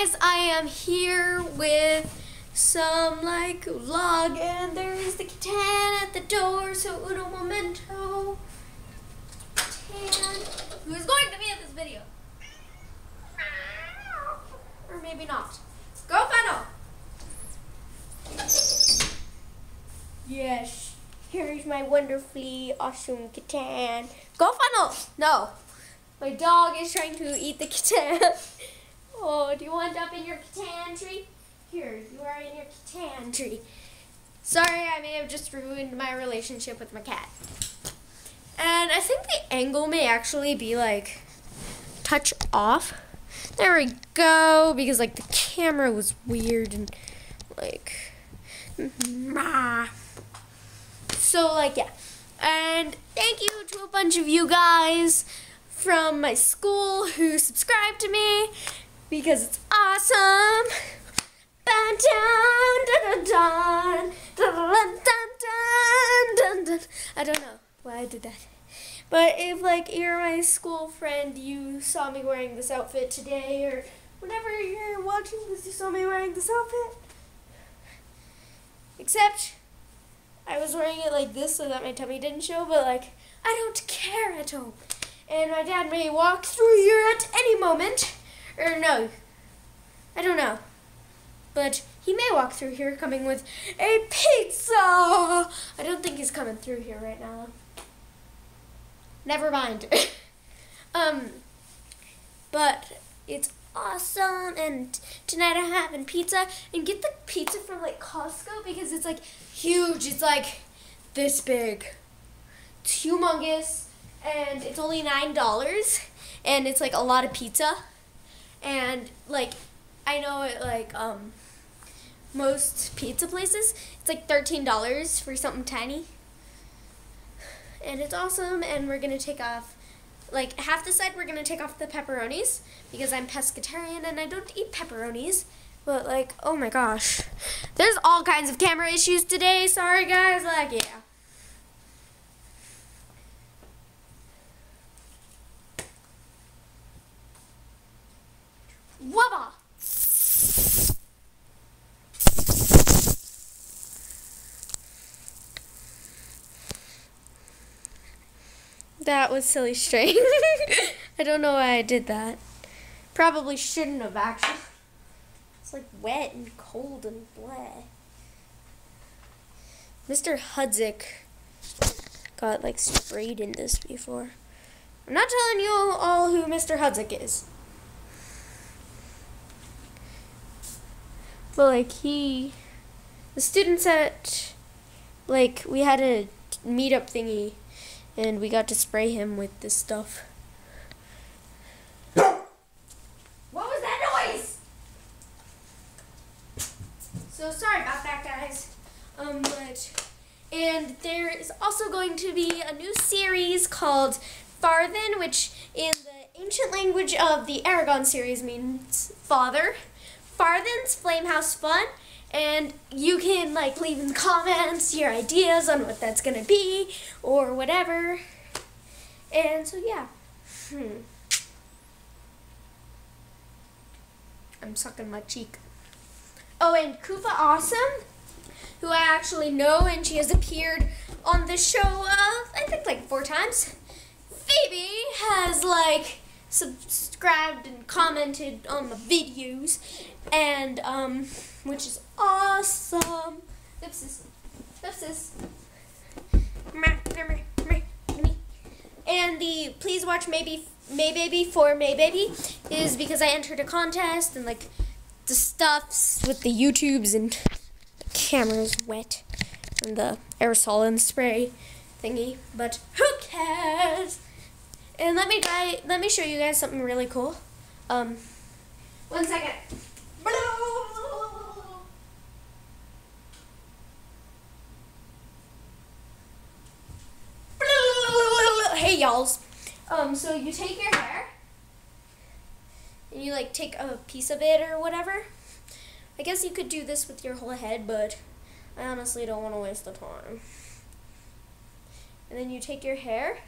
guys, I am here with some like vlog and there is the Catan at the door, so uno momento. Catan, who is going to be in this video. Or maybe not. Go final. Yes, here's my wonderfully awesome Catan. Go final. No. My dog is trying to eat the Catan. Oh, do you want up in your Catan tree? Here, you are in your Catan tree. Sorry, I may have just ruined my relationship with my cat. And I think the angle may actually be like touch off. There we go, because like the camera was weird and like so like yeah. And thank you to a bunch of you guys from my school who subscribed to me because it's awesome. I don't know why I did that. But if like you're my school friend, you saw me wearing this outfit today, or whenever you're watching this, you saw me wearing this outfit. Except I was wearing it like this so that my tummy didn't show, but like I don't care at all. And my dad may walk through here at any moment. Or no, I don't know. But he may walk through here coming with a pizza. I don't think he's coming through here right now. Never mind. um, but it's awesome and tonight I'm having pizza and get the pizza from like Costco because it's like huge. It's like this big. It's humongous and it's only nine dollars and it's like a lot of pizza and like I know it like um most pizza places it's like thirteen dollars for something tiny. And it's awesome and we're gonna take off like half the side we're gonna take off the pepperonis because I'm pescatarian and I don't eat pepperonis. But like oh my gosh. There's all kinds of camera issues today. Sorry guys. Like yeah Wubba! That was silly string. I don't know why I did that. Probably shouldn't have actually. It's like wet and cold and bleh. Mr. Hudzik got like sprayed in this before. I'm not telling you all who Mr. Hudzik is. But like he, the students at, like we had a meetup thingy, and we got to spray him with this stuff. What was that noise? So sorry about that, guys. Um, but and there is also going to be a new series called Farthen, which in the ancient language of the Eragon series means father. Farthen's Flamehouse Fun, and you can like leave in the comments your ideas on what that's gonna be or whatever. And so yeah. Hmm. I'm sucking my cheek. Oh, and Koopa Awesome, who I actually know, and she has appeared on the show, uh, I think like four times. Phoebe has like subscribed and commented on the videos, and um, which is awesome. This is Oopsies, oopsies. And the please watch maybe May Baby for May Baby is because I entered a contest and like the stuffs with the YouTubes and the camera's wet and the aerosol and spray thingy, but who? And let me try, let me show you guys something really cool. Um, one second. Hey y'alls. Um, so you take your hair and you like take a piece of it or whatever. I guess you could do this with your whole head, but I honestly don't want to waste the time. And then you take your hair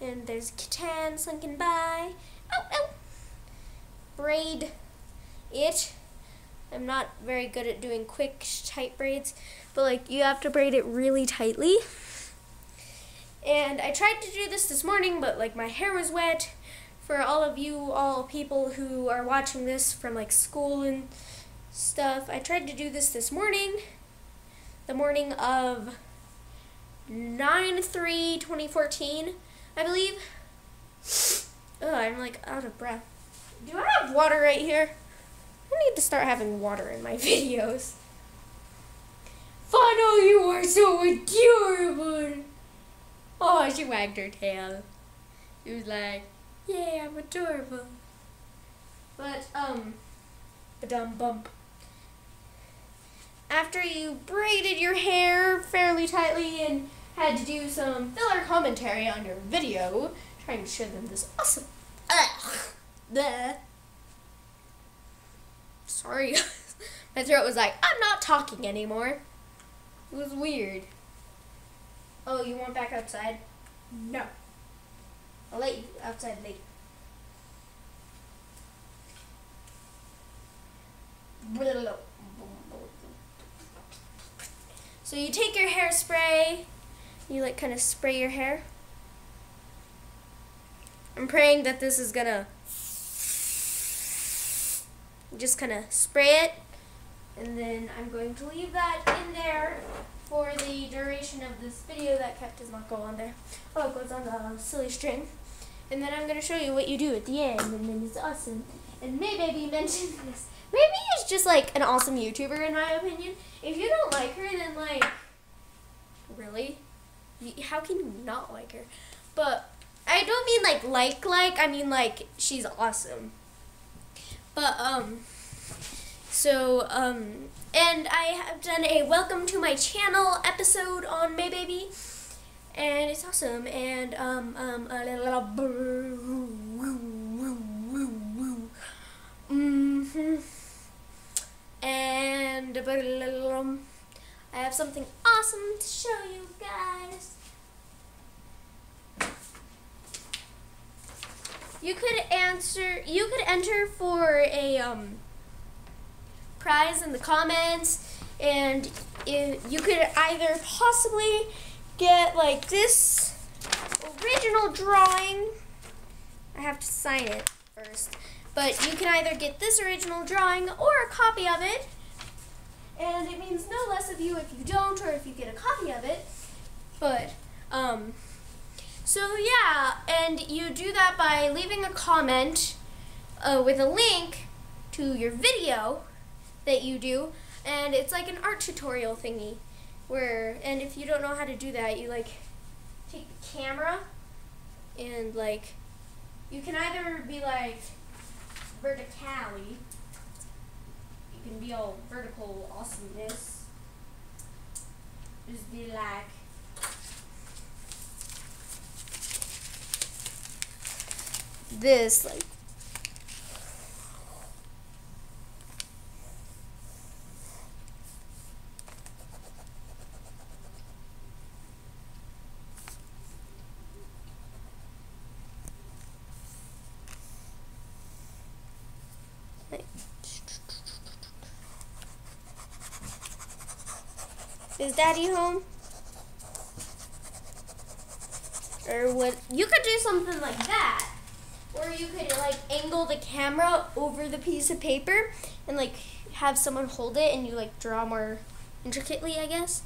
and there's Catan slinking by, ow, ow, braid it. I'm not very good at doing quick, tight braids, but like you have to braid it really tightly. And I tried to do this this morning, but like my hair was wet. For all of you, all people who are watching this from like school and stuff, I tried to do this this morning, the morning of 9 3 2014, I believe. Oh, I'm like out of breath. Do I have water right here? I need to start having water in my videos. Funnel, you are so adorable. Oh, she wagged her tail. She was like, yeah, I'm adorable. But, um, a dumb bump. After you braided your hair fairly tightly and had to do some filler commentary on your video, trying to show them this awesome. Ugh. Bleh. Sorry. My throat was like, I'm not talking anymore. It was weird. Oh, you want back outside? No. I'll let you outside later. So you take your hairspray, you like kind of spray your hair. I'm praying that this is gonna just kind of spray it and then I'm going to leave that in there for the duration of this video. That cap does not go on there. Oh, it goes on the silly string. And then I'm going to show you what you do at the end, and then it's awesome. And maybe mentioned this. Maybe is just like an awesome YouTuber in my opinion. If you don't like her, then like, really? How can you not like her? But I don't mean like like like. I mean like she's awesome. But um, so um, and I have done a welcome to my channel episode on May Baby, and it's awesome. And um um a little mm-hmm. and I have something awesome to show you guys. You could answer. You could enter for a um, prize in the comments, and you could either possibly get like this original drawing. I have to sign it first, but you can either get this original drawing or a copy of it. And it means no less of you if you don't or if you get a copy of it. But um, so yeah, and you do that by leaving a comment uh, with a link to your video that you do, and it's like an art tutorial thingy. Where, and if you don't know how to do that, you like take the camera and like, you can either be like vertically, can be all vertical awesomeness, just be like, this like Is daddy home? Or what? You could do something like that. Or you could like angle the camera over the piece of paper and like have someone hold it and you like draw more intricately, I guess.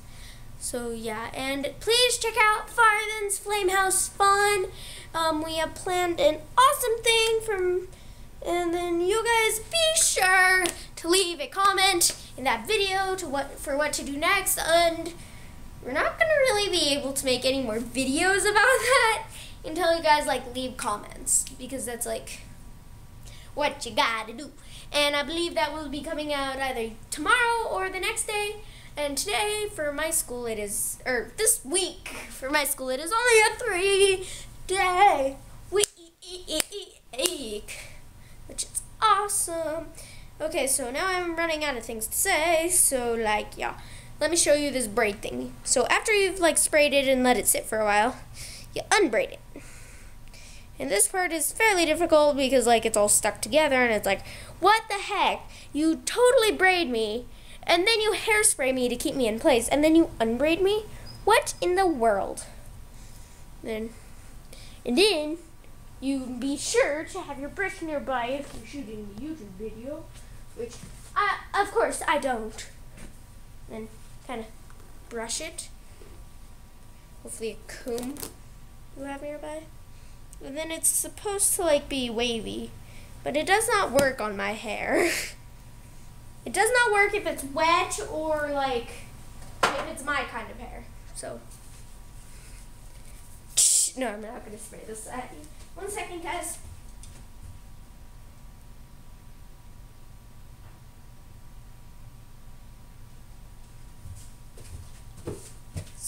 So yeah, and please check out Farthen's Flamehouse Fun. Um, we have planned an awesome thing from, and then you guys be sure to leave a comment in that video to what for what to do next. And we're not gonna really be able to make any more videos about that until you guys like leave comments because that's like what you gotta do. And I believe that will be coming out either tomorrow or the next day. And today for my school it is, or this week for my school it is only a three day week, which is awesome. Okay, so now I'm running out of things to say, so like, yeah. Let me show you this braid thing. So after you've like sprayed it and let it sit for a while, you unbraid it. And this part is fairly difficult because like it's all stuck together and it's like, what the heck? You totally braid me and then you hairspray me to keep me in place and then you unbraid me? What in the world? Then and then you be sure to have your brush nearby if you're shooting a YouTube video, which I of course I don't. Then kind of brush it. Hopefully a comb you have nearby. And then it's supposed to like be wavy, but it does not work on my hair. it does not work if it's wet or like if it's my kind of hair. So no, I'm not gonna spray this at you. One second, guys.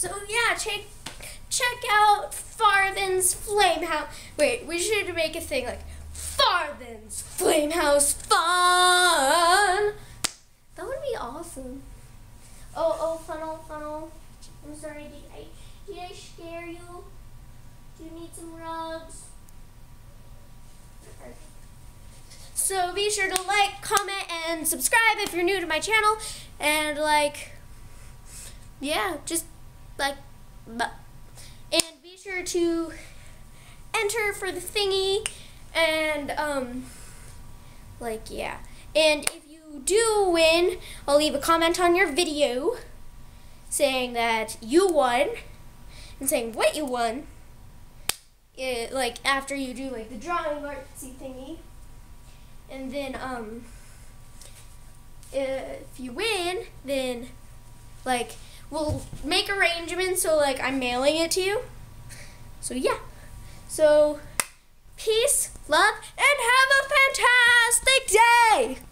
So yeah, check check out Farthen's Flame House. Wait, we should make a thing like Farthen's Flame House Fun. That would be awesome. Oh, oh, funnel, funnel. I'm sorry, did I, did I scare you? Do you need some rugs? So be sure to like, comment, and subscribe if you're new to my channel. And like, yeah, just like, but. And be sure to enter for the thingy. And, um, like, yeah. And if you do win, I'll leave a comment on your video saying that you won and saying what you won. It, like after you do like the drawing artsy thingy, and then um, if you win, then like we'll make arrangements so like I'm mailing it to you. So yeah. So peace, love, and have a fantastic day.